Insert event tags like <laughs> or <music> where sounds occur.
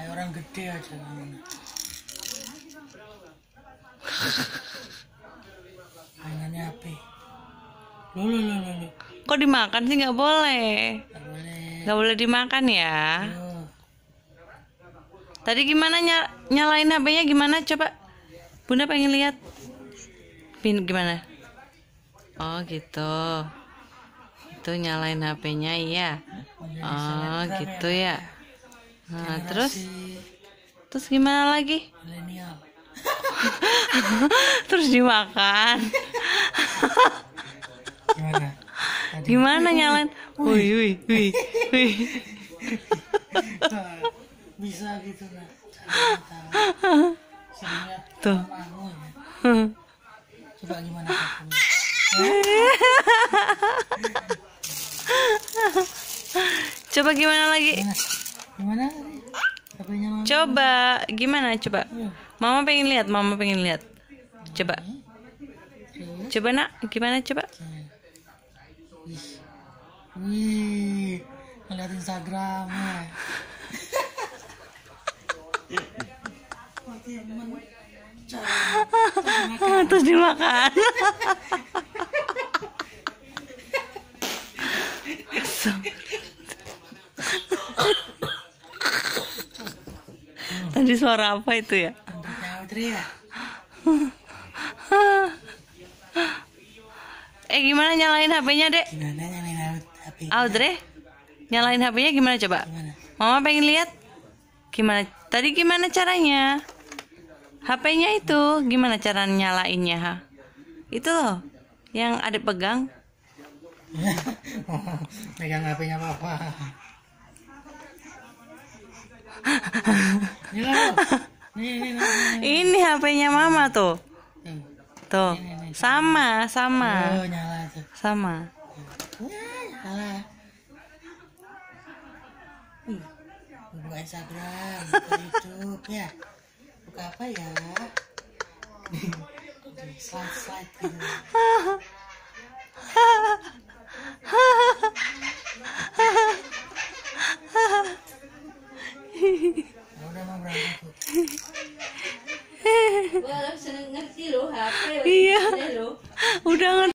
kayak orang gede aja mainannya HP lo lo lo Kok dimakan sih nggak boleh? nggak boleh Nggak boleh dimakan ya. Yo, Tadi gimana ny nyalain HP-nya gimana coba? Bunda pengen lihat. Pin gimana? Oh gitu. Itu nyalain HP-nya iya. menjadi Oh selebgram gitu ya. Nah, terus Generasi terus gimana lagi? <laughs> Terus dimakan. gimana Tadi. Gimana nyalain? Wih wih wih wih. bisa gitu nah Tuh. coba gimana <laughs> Coba gimana lagi? Gimana tadi HP-nya mama Coba gimana coba? Ayo. Mama pengen lihat, mama pengen lihat. Coba. Terus. Coba nak, gimana coba? Wih. Wih, ngeliat Instagram ya. <laughs> Terus dimakan. <laughs> <laughs> Tadi suara apa itu ya? Audrey ya. Eh gimana nyalain HP-nya dek? Gimana nyalain HP? Audrey, nyalain HP-nya gimana coba? Gimana? Mama pengen lihat. Gimana? Tadi gimana caranya? HP-nya itu gimana cara nyalainnya? Ha? Itu loh, yang ada pegang. <laughs> Pegang HP-nya papa. Ini HP-nya Mama tuh. Tuh. Sama, sama, Oh, sama. Buka Instagram, buka YouTube ya. Buka apa ya? <laughs> Slide-slide gitu. <laughs> Iya. iya. Udah.